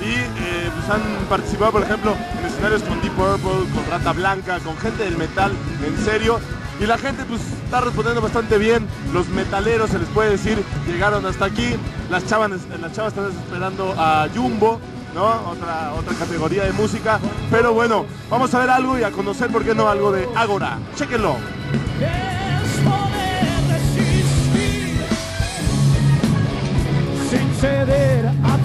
y eh, pues han participado, por ejemplo, en escenarios con Deep Purple, con Rata Blanca, con gente del metal, en serio. Y la gente pues está respondiendo bastante bien. Los metaleros, se les puede decir, llegaron hasta aquí. Las chavas, las chavas están esperando a Jumbo, ¿no? Otra, otra categoría de música. Pero bueno, vamos a ver algo y a conocer, ¿por qué no? Algo de Agora. Sin ceder a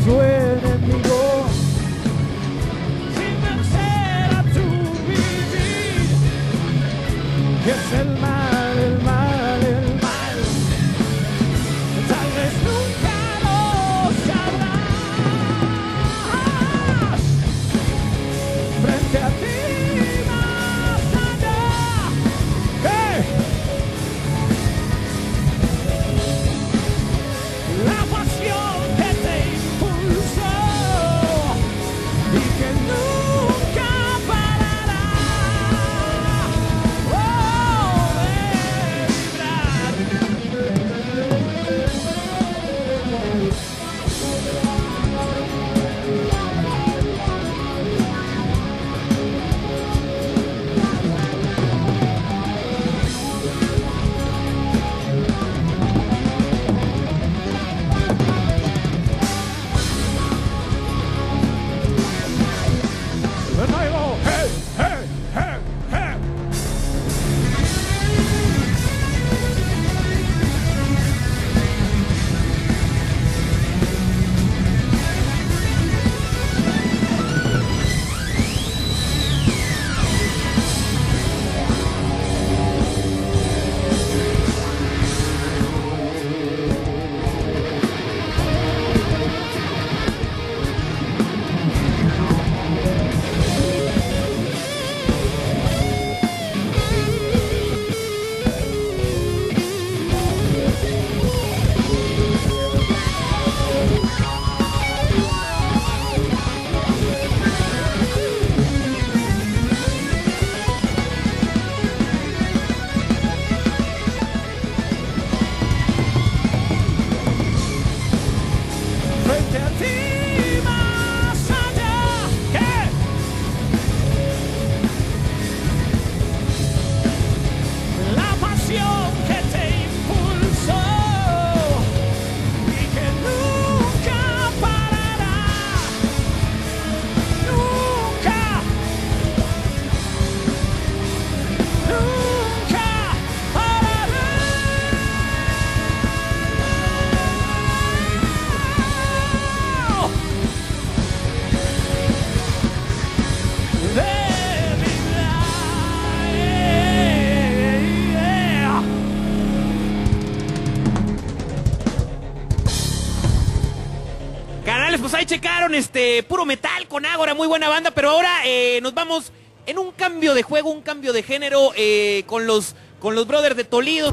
pues ahí checaron este puro metal con Ágora, muy buena banda, pero ahora eh, nos vamos en un cambio de juego, un cambio de género eh, con los con los brothers de Toledo.